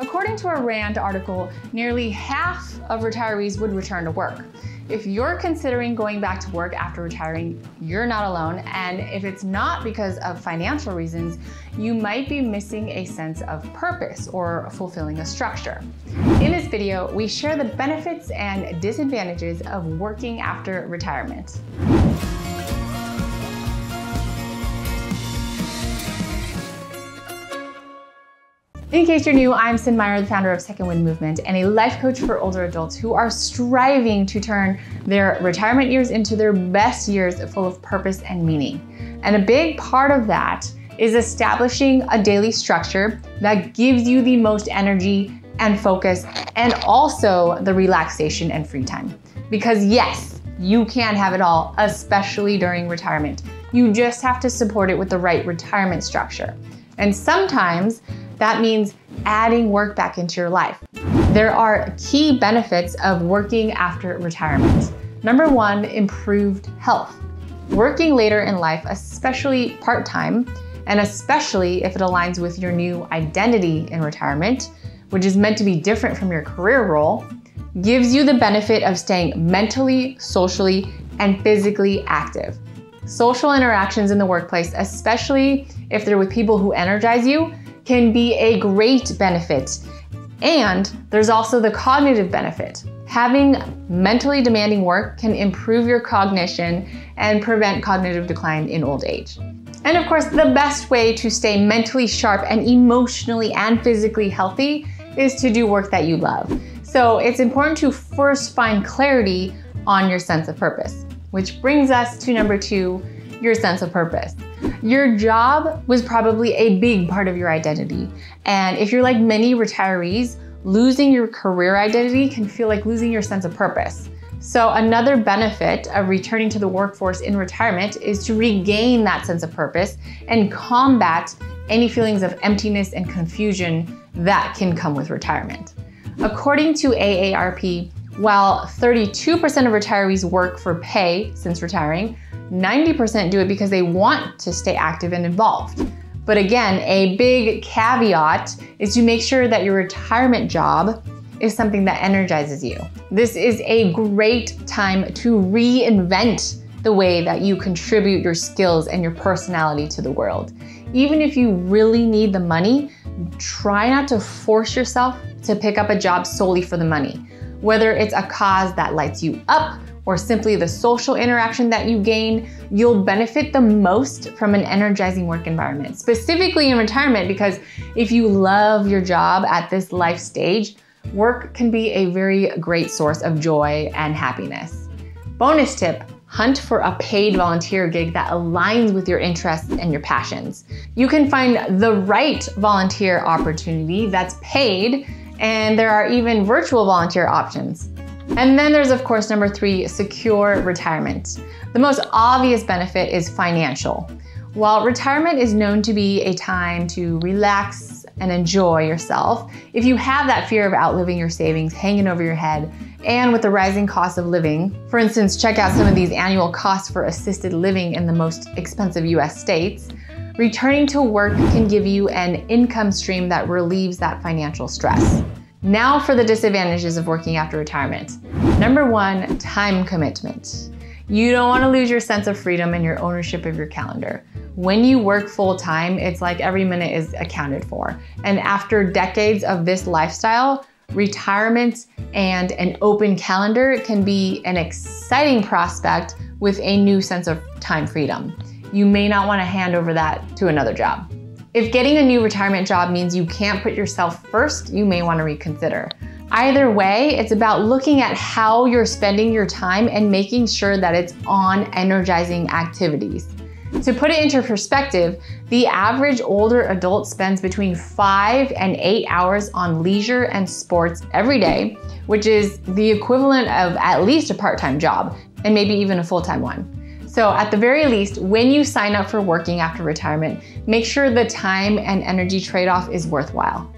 According to a RAND article, nearly half of retirees would return to work. If you're considering going back to work after retiring, you're not alone. And if it's not because of financial reasons, you might be missing a sense of purpose or fulfilling a structure. In this video, we share the benefits and disadvantages of working after retirement. In case you're new, I'm Cyn Meyer, the founder of Second Wind Movement and a life coach for older adults who are striving to turn their retirement years into their best years full of purpose and meaning. And a big part of that is establishing a daily structure that gives you the most energy and focus and also the relaxation and free time. Because yes, you can have it all, especially during retirement. You just have to support it with the right retirement structure. And sometimes that means adding work back into your life. There are key benefits of working after retirement. Number one, improved health. Working later in life, especially part time, and especially if it aligns with your new identity in retirement, which is meant to be different from your career role, gives you the benefit of staying mentally, socially, and physically active. Social interactions in the workplace, especially if they're with people who energize you, can be a great benefit. And there's also the cognitive benefit. Having mentally demanding work can improve your cognition and prevent cognitive decline in old age. And of course, the best way to stay mentally sharp and emotionally and physically healthy is to do work that you love. So it's important to first find clarity on your sense of purpose, which brings us to number two your sense of purpose. Your job was probably a big part of your identity. And if you're like many retirees, losing your career identity can feel like losing your sense of purpose. So, another benefit of returning to the workforce in retirement is to regain that sense of purpose and combat any feelings of emptiness and confusion that can come with retirement. According to AARP, while 32% of retirees work for pay since retiring, 90% do it because they want to stay active and involved. But again, a big caveat is to make sure that your retirement job is something that energizes you. This is a great time to reinvent the way that you contribute your skills and your personality to the world. Even if you really need the money, try not to force yourself to pick up a job solely for the money. Whether it's a cause that lights you up or simply the social interaction that you gain, you'll benefit the most from an energizing work environment, specifically in retirement, because if you love your job at this life stage, work can be a very great source of joy and happiness. Bonus tip hunt for a paid volunteer gig that aligns with your interests and your passions. You can find the right volunteer opportunity that's paid, and there are even virtual volunteer options. And then there's, of course, number three, secure retirement. The most obvious benefit is financial. While retirement is known to be a time to relax and enjoy yourself, if you have that fear of outliving your savings hanging over your head, and with the rising cost of living, for instance, check out some of these annual costs for assisted living in the most expensive US states, returning to work can give you an income stream that relieves that financial stress. Now for the disadvantages of working after retirement. Number one, time commitment. You don't want to lose your sense of freedom and your ownership of your calendar. When you work full time, it's like every minute is accounted for. And after decades of this lifestyle, retirement and an open calendar can be an exciting prospect with a new sense of time freedom. You may not want to hand over that to another job. If getting a new retirement job means you can't put yourself first, you may want to reconsider. Either way, it's about looking at how you're spending your time and making sure that it's on energizing activities. To put it into perspective, the average older adult spends between five and eight hours on leisure and sports every day, which is the equivalent of at least a part time job and maybe even a full time one. So, at the very least, when you sign up for working after retirement, make sure the time and energy trade off is worthwhile.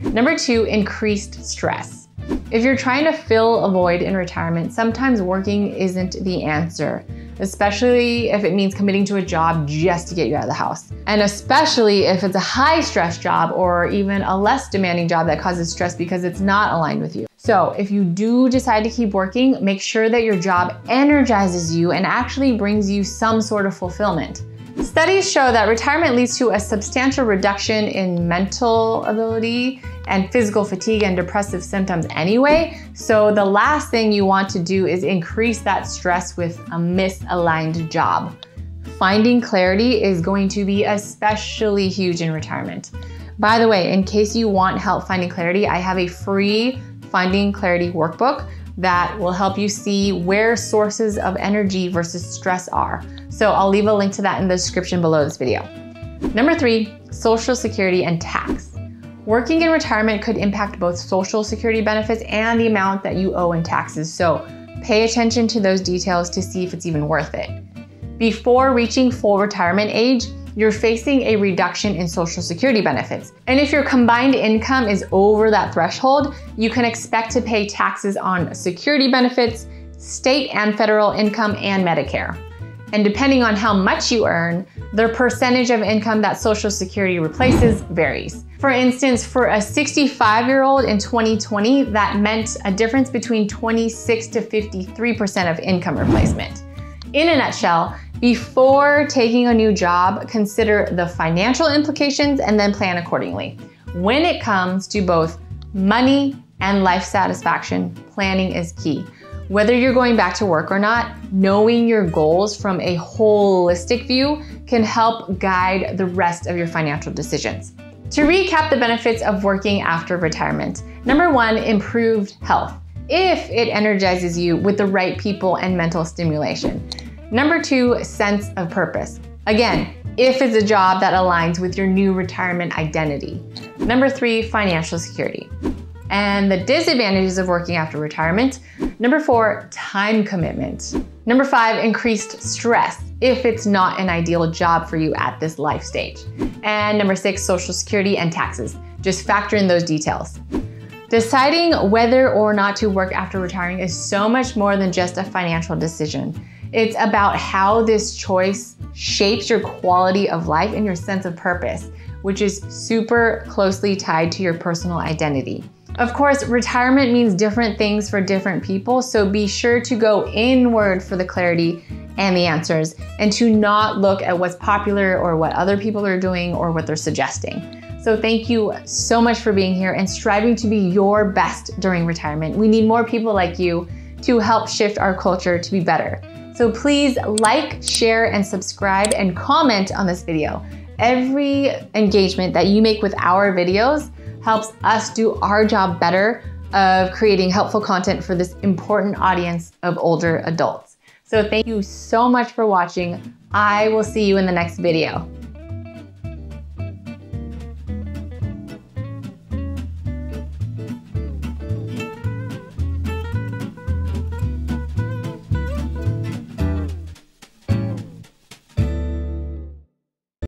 Number two, increased stress. If you're trying to fill a void in retirement, sometimes working isn't the answer. Especially if it means committing to a job just to get you out of the house. And especially if it's a high stress job or even a less demanding job that causes stress because it's not aligned with you. So if you do decide to keep working, make sure that your job energizes you and actually brings you some sort of fulfillment. Studies show that retirement leads to a substantial reduction in mental ability and physical fatigue and depressive symptoms anyway. So the last thing you want to do is increase that stress with a misaligned job. Finding clarity is going to be especially huge in retirement. By the way, in case you want help finding clarity, I have a free Finding Clarity workbook that will help you see where sources of energy versus stress are. So I'll leave a link to that in the description below this video. Number three, Social Security and tax. Working in retirement could impact both Social Security benefits and the amount that you owe in taxes. So pay attention to those details to see if it's even worth it. Before reaching full retirement age, you're facing a reduction in Social Security benefits. And if your combined income is over that threshold, you can expect to pay taxes on security benefits, state and federal income, and Medicare. And depending on how much you earn, the percentage of income that Social Security replaces varies. For instance, for a 65 year old in 2020, that meant a difference between 26 to 53% of income replacement. In a nutshell, before taking a new job, consider the financial implications and then plan accordingly. When it comes to both money and life satisfaction, planning is key. Whether you're going back to work or not, knowing your goals from a holistic view can help guide the rest of your financial decisions. To recap the benefits of working after retirement, number one, improved health if it energizes you with the right people and mental stimulation. Number two, sense of purpose. Again, if it's a job that aligns with your new retirement identity. Number three, financial security. And the disadvantages of working after retirement. Number four, time commitment. Number five, increased stress if it's not an ideal job for you at this life stage. And number six, social security and taxes. Just factor in those details. Deciding whether or not to work after retiring is so much more than just a financial decision. It's about how this choice shapes your quality of life and your sense of purpose, which is super closely tied to your personal identity. Of course, retirement means different things for different people, so be sure to go inward for the clarity and the answers and to not look at what's popular or what other people are doing or what they're suggesting. So, thank you so much for being here and striving to be your best during retirement. We need more people like you to help shift our culture to be better. So please like, share, and subscribe and comment on this video. Every engagement that you make with our videos helps us do our job better of creating helpful content for this important audience of older adults. So thank you so much for watching. I will see you in the next video.